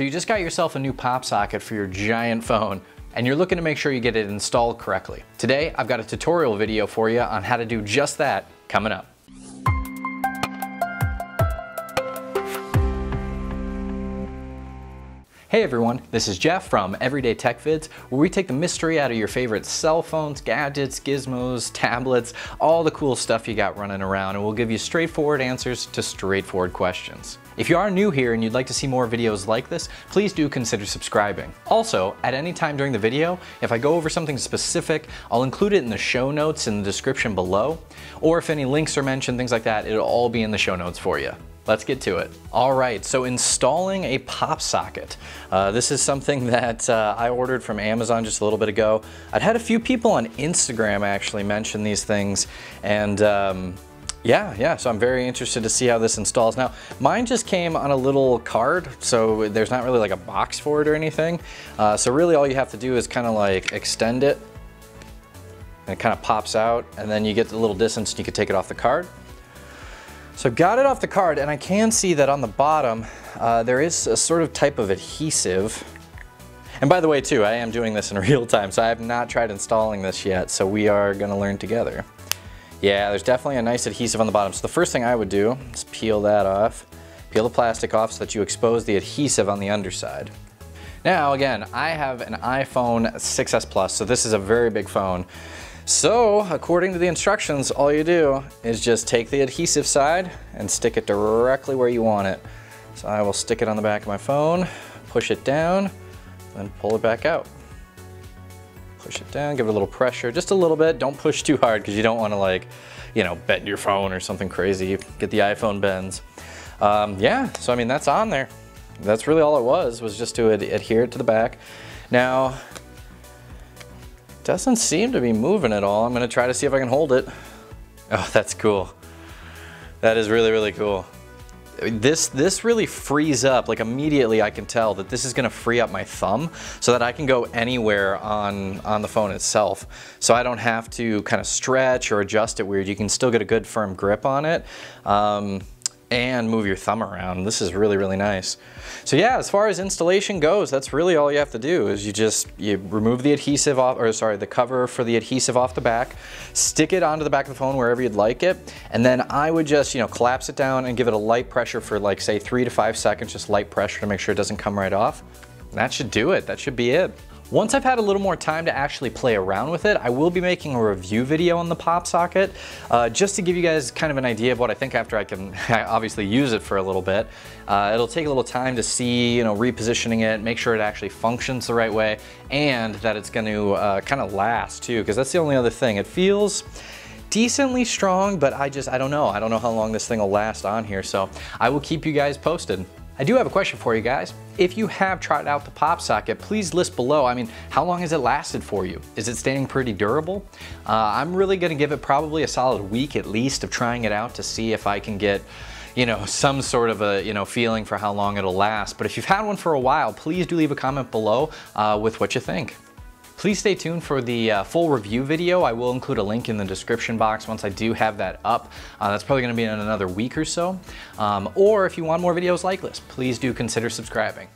So you just got yourself a new pop socket for your giant phone and you're looking to make sure you get it installed correctly. Today, I've got a tutorial video for you on how to do just that coming up. Hey everyone, this is Jeff from Everyday Tech Vids, where we take the mystery out of your favorite cell phones, gadgets, gizmos, tablets, all the cool stuff you got running around, and we'll give you straightforward answers to straightforward questions. If you are new here and you'd like to see more videos like this, please do consider subscribing. Also, at any time during the video, if I go over something specific, I'll include it in the show notes in the description below, or if any links are mentioned, things like that, it'll all be in the show notes for you. Let's get to it. All right, so installing a pop socket. Uh, this is something that uh, I ordered from Amazon just a little bit ago. I'd had a few people on Instagram actually mention these things and um, yeah, yeah, so I'm very interested to see how this installs. Now, mine just came on a little card, so there's not really like a box for it or anything. Uh, so really all you have to do is kind of like extend it and it kind of pops out and then you get the little distance and you can take it off the card. So I've got it off the card and I can see that on the bottom uh, there is a sort of type of adhesive. And by the way too, I am doing this in real time, so I have not tried installing this yet, so we are gonna learn together. Yeah, there's definitely a nice adhesive on the bottom. So the first thing I would do is peel that off, peel the plastic off so that you expose the adhesive on the underside. Now again, I have an iPhone 6s Plus, so this is a very big phone. So, according to the instructions, all you do is just take the adhesive side and stick it directly where you want it. So I will stick it on the back of my phone, push it down, then pull it back out. Push it down, give it a little pressure, just a little bit. Don't push too hard because you don't want to like, you know, bend your phone or something crazy. Get the iPhone bends. Um, yeah, so I mean, that's on there. That's really all it was, was just to ad adhere it to the back. Now, doesn't seem to be moving at all. I'm gonna try to see if I can hold it. Oh, that's cool. That is really, really cool. This, this really frees up, like immediately I can tell that this is gonna free up my thumb so that I can go anywhere on, on the phone itself. So I don't have to kind of stretch or adjust it weird. You can still get a good firm grip on it. Um, and move your thumb around. This is really, really nice. So yeah, as far as installation goes, that's really all you have to do is you just, you remove the adhesive off, or sorry, the cover for the adhesive off the back, stick it onto the back of the phone wherever you'd like it, and then I would just, you know, collapse it down and give it a light pressure for like say three to five seconds, just light pressure to make sure it doesn't come right off. That should do it, that should be it. Once I've had a little more time to actually play around with it, I will be making a review video on the pop socket, uh, just to give you guys kind of an idea of what I think after I can obviously use it for a little bit. Uh, it'll take a little time to see, you know, repositioning it, make sure it actually functions the right way, and that it's going to uh, kind of last too, because that's the only other thing. It feels decently strong, but I just, I don't know. I don't know how long this thing will last on here, so I will keep you guys posted. I do have a question for you guys. If you have tried out the pop socket, please list below, I mean, how long has it lasted for you? Is it staying pretty durable? Uh, I'm really gonna give it probably a solid week at least of trying it out to see if I can get you know, some sort of a, you know, feeling for how long it'll last. But if you've had one for a while, please do leave a comment below uh, with what you think. Please stay tuned for the uh, full review video. I will include a link in the description box once I do have that up. Uh, that's probably gonna be in another week or so. Um, or if you want more videos like this, please do consider subscribing.